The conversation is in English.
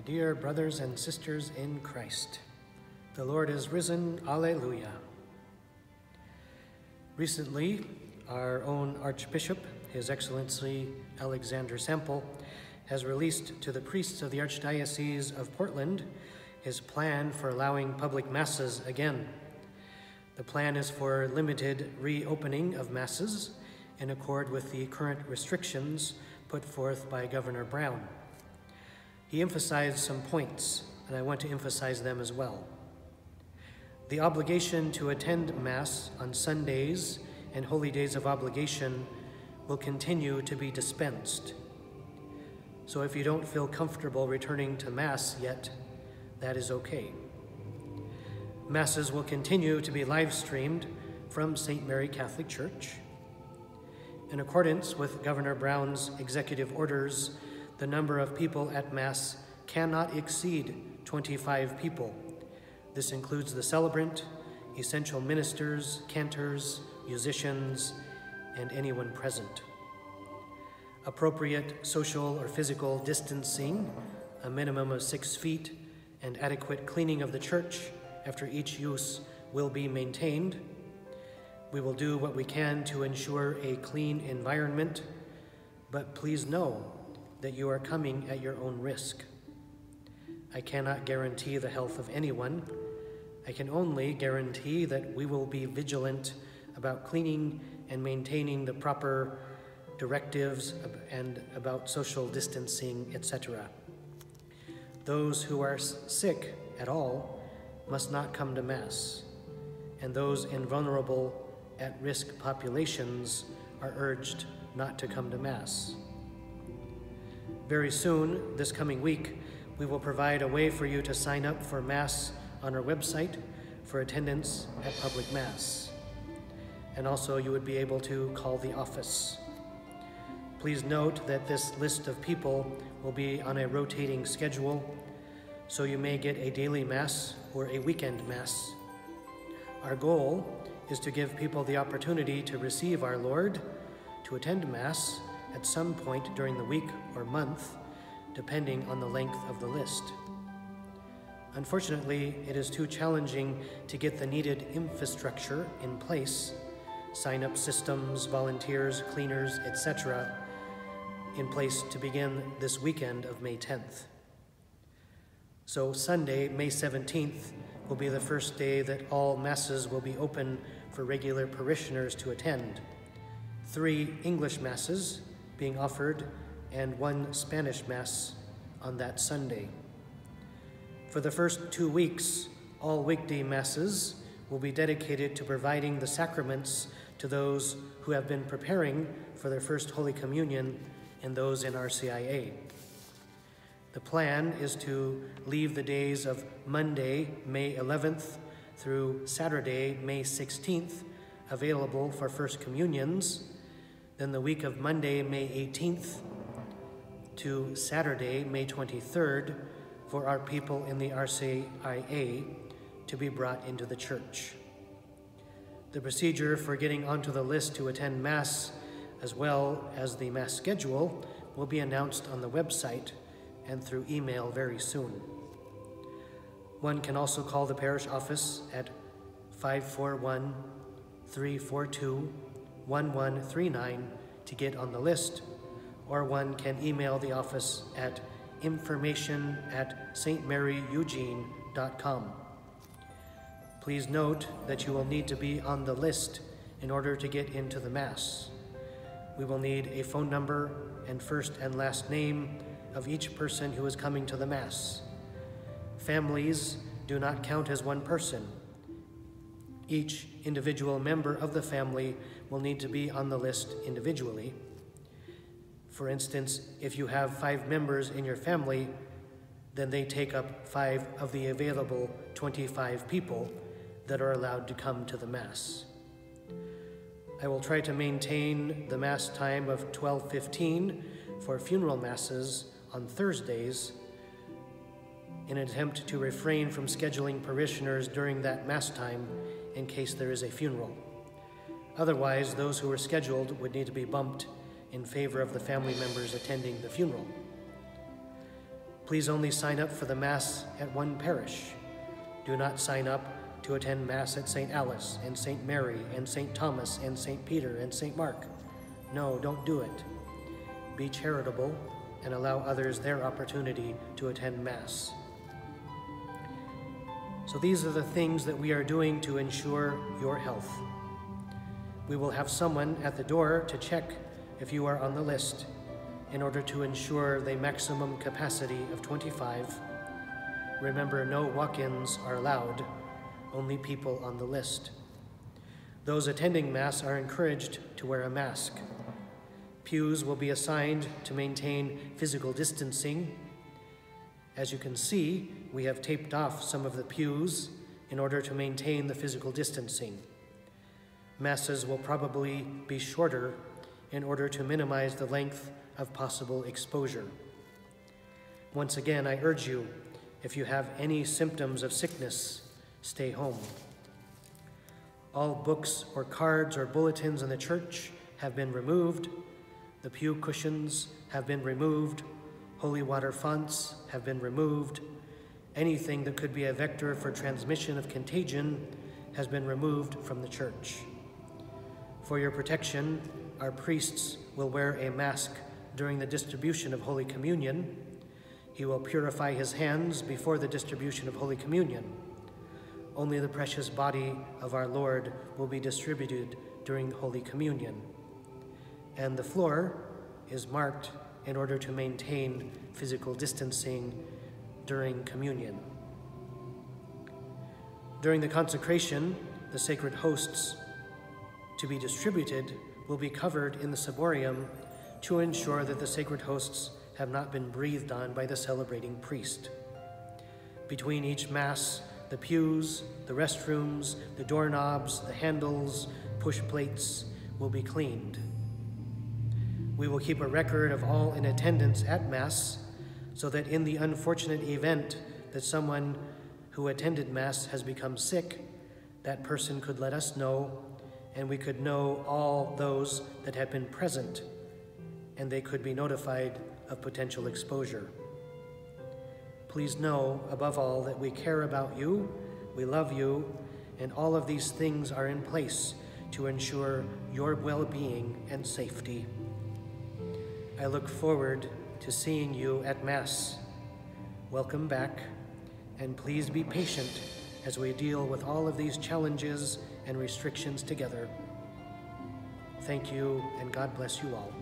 My dear brothers and sisters in Christ, the Lord is risen. Alleluia. Recently, our own Archbishop, His Excellency Alexander Sample, has released to the priests of the Archdiocese of Portland his plan for allowing public masses again. The plan is for limited reopening of masses in accord with the current restrictions put forth by Governor Brown. He emphasized some points, and I want to emphasize them as well. The obligation to attend Mass on Sundays and holy days of obligation will continue to be dispensed. So if you don't feel comfortable returning to Mass yet, that is okay. Masses will continue to be live streamed from St. Mary Catholic Church. In accordance with Governor Brown's executive orders, the number of people at Mass cannot exceed 25 people. This includes the celebrant, essential ministers, cantors, musicians, and anyone present. Appropriate social or physical distancing, a minimum of six feet, and adequate cleaning of the church after each use will be maintained. We will do what we can to ensure a clean environment, but please know that you are coming at your own risk. I cannot guarantee the health of anyone. I can only guarantee that we will be vigilant about cleaning and maintaining the proper directives and about social distancing, etc. Those who are sick at all must not come to Mass, and those in vulnerable, at risk populations are urged not to come to Mass. Very soon, this coming week, we will provide a way for you to sign up for Mass on our website for attendance at public Mass. And also, you would be able to call the office. Please note that this list of people will be on a rotating schedule, so you may get a daily Mass or a weekend Mass. Our goal is to give people the opportunity to receive our Lord, to attend Mass at some point during the week or month, depending on the length of the list. Unfortunately, it is too challenging to get the needed infrastructure in place sign up systems, volunteers, cleaners, etc., in place to begin this weekend of May 10th. So, Sunday, May 17th, will be the first day that all Masses will be open for regular parishioners to attend. Three English Masses being offered, and one Spanish Mass on that Sunday. For the first two weeks, all weekday Masses will be dedicated to providing the sacraments to those who have been preparing for their first Holy Communion and those in RCIA. The plan is to leave the days of Monday, May 11th through Saturday, May 16th, available for First Communions, then the week of Monday, May 18th to Saturday, May 23rd, for our people in the RCIA to be brought into the church. The procedure for getting onto the list to attend Mass, as well as the Mass schedule, will be announced on the website and through email very soon. One can also call the parish office at 541 342 1139 to get on the list, or one can email the office at information at stmaryeugene.com. Please note that you will need to be on the list in order to get into the Mass. We will need a phone number and first and last name of each person who is coming to the Mass. Families do not count as one person. Each individual member of the family will need to be on the list individually. For instance, if you have five members in your family, then they take up five of the available 25 people that are allowed to come to the Mass. I will try to maintain the Mass time of 1215 for funeral Masses on Thursdays in an attempt to refrain from scheduling parishioners during that Mass time in case there is a funeral. Otherwise, those who are scheduled would need to be bumped in favor of the family members attending the funeral. Please only sign up for the Mass at one parish. Do not sign up to attend Mass at St. Alice and St. Mary and St. Thomas and St. Peter and St. Mark. No, don't do it. Be charitable and allow others their opportunity to attend Mass. So, these are the things that we are doing to ensure your health. We will have someone at the door to check if you are on the list in order to ensure the maximum capacity of 25. Remember, no walk ins are allowed, only people on the list. Those attending Mass are encouraged to wear a mask. Pews will be assigned to maintain physical distancing. As you can see, we have taped off some of the pews in order to maintain the physical distancing. Masses will probably be shorter in order to minimize the length of possible exposure. Once again, I urge you if you have any symptoms of sickness, stay home. All books or cards or bulletins in the church have been removed. The pew cushions have been removed. Holy water fonts have been removed. Anything that could be a vector for transmission of contagion has been removed from the church. For your protection, our priests will wear a mask during the distribution of Holy Communion. He will purify his hands before the distribution of Holy Communion. Only the precious body of our Lord will be distributed during Holy Communion. And the floor is marked in order to maintain physical distancing during communion. During the consecration, the sacred hosts to be distributed will be covered in the ciborium to ensure that the sacred hosts have not been breathed on by the celebrating priest. Between each Mass, the pews, the restrooms, the doorknobs, the handles, push plates will be cleaned. We will keep a record of all in attendance at Mass so that in the unfortunate event that someone who attended Mass has become sick, that person could let us know and we could know all those that had been present, and they could be notified of potential exposure. Please know, above all, that we care about you, we love you, and all of these things are in place to ensure your well being and safety. I look forward to seeing you at Mass. Welcome back, and please be patient as we deal with all of these challenges and restrictions together. Thank you, and God bless you all.